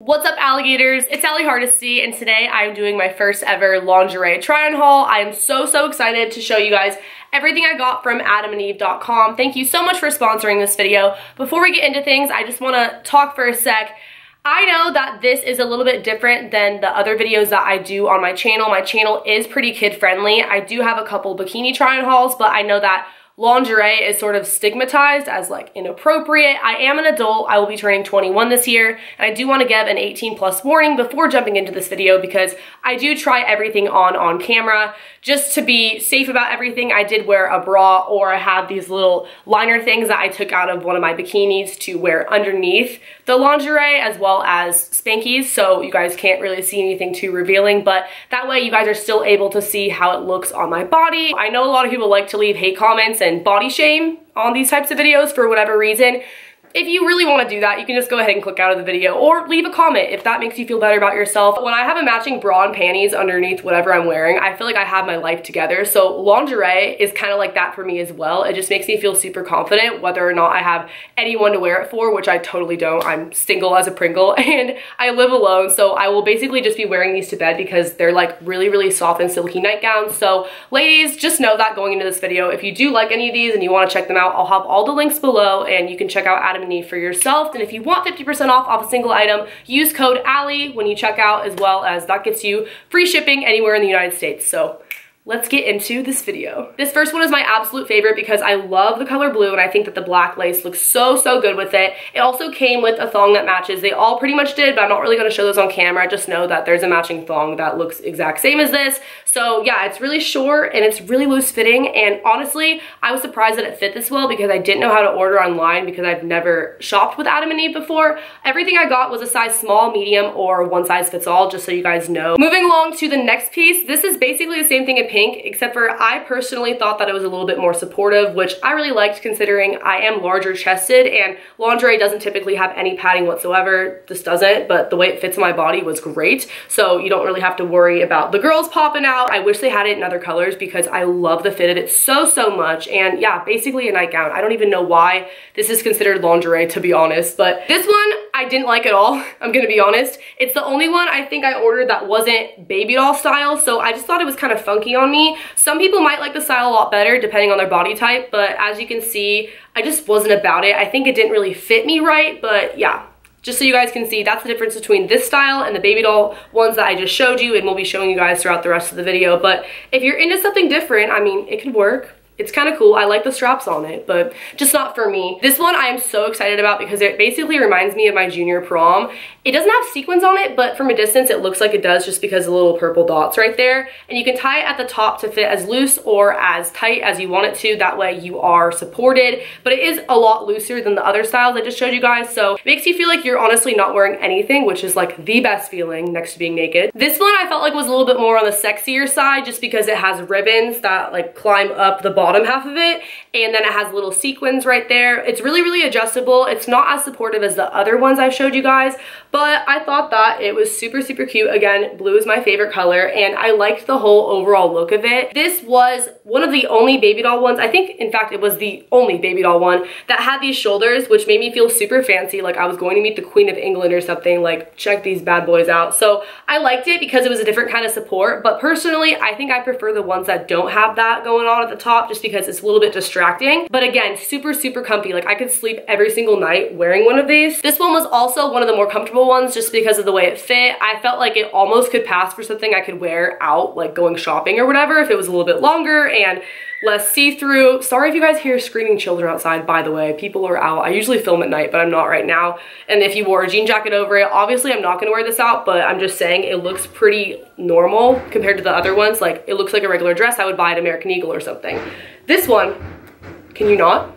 What's up alligators? It's Ally Hardesty and today I'm doing my first ever lingerie try-on haul. I am so, so excited to show you guys everything I got from adamandeve.com. Thank you so much for sponsoring this video. Before we get into things, I just want to talk for a sec. I know that this is a little bit different than the other videos that I do on my channel. My channel is pretty kid friendly. I do have a couple bikini try-on hauls, but I know that lingerie is sort of stigmatized as like inappropriate. I am an adult. I will be turning 21 this year and I do want to give an 18 plus warning before jumping into this video because I do try everything on on camera just to be safe about everything. I did wear a bra or I had these little liner things that I took out of one of my bikinis to wear underneath the lingerie as well as Spankies so you guys can't really see anything too revealing but that way you guys are still able to see how it looks on my body. I know a lot of people like to leave hate comments and body shame on these types of videos for whatever reason if you really want to do that, you can just go ahead and click out of the video or leave a comment if that makes you feel better about yourself. When I have a matching bra and panties underneath whatever I'm wearing, I feel like I have my life together. So lingerie is kind of like that for me as well. It just makes me feel super confident whether or not I have anyone to wear it for, which I totally don't. I'm single as a Pringle and I live alone. So I will basically just be wearing these to bed because they're like really, really soft and silky nightgowns. So ladies, just know that going into this video, if you do like any of these and you want to check them out, I'll have all the links below and you can check out for yourself. And if you want 50% off off a single item, use code ALLY when you check out as well as that gets you free shipping anywhere in the United States. So let's get into this video. This first one is my absolute favorite because I love the color blue and I think that the black lace looks so, so good with it. It also came with a thong that matches. They all pretty much did, but I'm not really gonna show those on camera. I just know that there's a matching thong that looks exact same as this. So yeah, it's really short and it's really loose fitting. And honestly, I was surprised that it fit this well because I didn't know how to order online because I've never shopped with Adam and Eve before. Everything I got was a size small, medium, or one size fits all, just so you guys know. Moving along to the next piece, this is basically the same thing in pink pink, except for I personally thought that it was a little bit more supportive, which I really liked considering I am larger chested and lingerie doesn't typically have any padding whatsoever. This doesn't, but the way it fits my body was great. So you don't really have to worry about the girls popping out. I wish they had it in other colors because I love the fit of it so, so much. And yeah, basically a nightgown. I don't even know why this is considered lingerie to be honest, but this one I didn't like at all. I'm gonna be honest. It's the only one I think I ordered that wasn't baby doll style. So I just thought it was kind of funky on me. Some people might like the style a lot better depending on their body type, but as you can see, I just wasn't about it. I think it didn't really fit me right, but yeah, just so you guys can see, that's the difference between this style and the baby doll ones that I just showed you and we'll be showing you guys throughout the rest of the video. But if you're into something different, I mean, it could work it's kind of cool. I like the straps on it, but just not for me. This one I am so excited about because it basically reminds me of my junior prom. It doesn't have sequins on it, but from a distance it looks like it does just because the little purple dots right there. And you can tie it at the top to fit as loose or as tight as you want it to. That way you are supported, but it is a lot looser than the other styles I just showed you guys. So it makes you feel like you're honestly not wearing anything, which is like the best feeling next to being naked. This one I felt like was a little bit more on the sexier side just because it has ribbons that like climb up the bottom bottom half of it and then it has little sequins right there. It's really, really adjustable. It's not as supportive as the other ones I've showed you guys, but I thought that it was super, super cute. Again, blue is my favorite color and I liked the whole overall look of it. This was one of the only baby doll ones. I think, in fact, it was the only baby doll one that had these shoulders, which made me feel super fancy. Like I was going to meet the Queen of England or something, like check these bad boys out. So I liked it because it was a different kind of support, but personally, I think I prefer the ones that don't have that going on at the top just because it's a little bit distracting. But again, super, super comfy. Like I could sleep every single night wearing one of these. This one was also one of the more comfortable ones just because of the way it fit. I felt like it almost could pass for something I could wear out like going shopping or whatever if it was a little bit longer and less see-through. Sorry if you guys hear screaming children outside, by the way. People are out. I usually film at night, but I'm not right now. And if you wore a jean jacket over it, obviously I'm not gonna wear this out, but I'm just saying it looks pretty normal compared to the other ones. Like it looks like a regular dress I would buy at American Eagle or something. This one, can you not?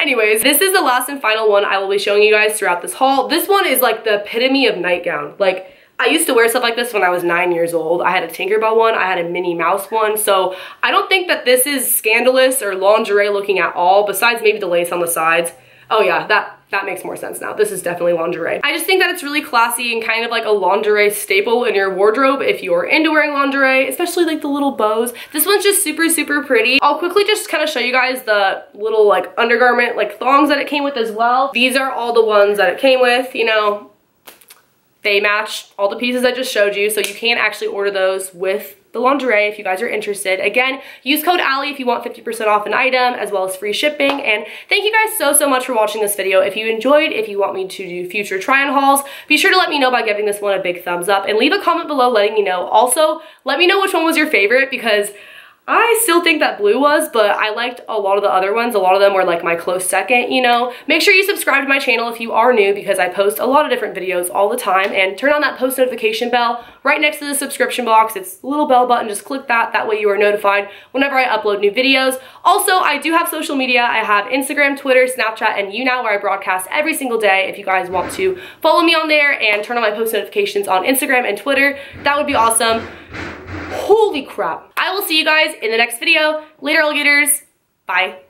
Anyways, this is the last and final one I will be showing you guys throughout this haul. This one is like the epitome of nightgown. Like I used to wear stuff like this when I was nine years old. I had a Tinkerbell one, I had a Minnie Mouse one, so I don't think that this is scandalous or lingerie looking at all, besides maybe the lace on the sides. Oh yeah, that that makes more sense now. This is definitely lingerie. I just think that it's really classy and kind of like a lingerie staple in your wardrobe if you're into wearing lingerie, especially like the little bows. This one's just super, super pretty. I'll quickly just kind of show you guys the little like undergarment, like thongs that it came with as well. These are all the ones that it came with, you know, they match all the pieces I just showed you, so you can actually order those with the lingerie if you guys are interested. Again, use code Ally if you want 50% off an item as well as free shipping. And thank you guys so, so much for watching this video. If you enjoyed, if you want me to do future try-on hauls, be sure to let me know by giving this one a big thumbs up and leave a comment below letting me know. Also, let me know which one was your favorite because I still think that blue was, but I liked a lot of the other ones. A lot of them were like my close second, you know. Make sure you subscribe to my channel if you are new because I post a lot of different videos all the time and turn on that post notification bell right next to the subscription box. It's a little bell button, just click that. That way you are notified whenever I upload new videos. Also, I do have social media. I have Instagram, Twitter, Snapchat, and YouNow where I broadcast every single day. If you guys want to follow me on there and turn on my post notifications on Instagram and Twitter, that would be awesome. Holy crap. I will see you guys in the next video. Later, alligators. Bye.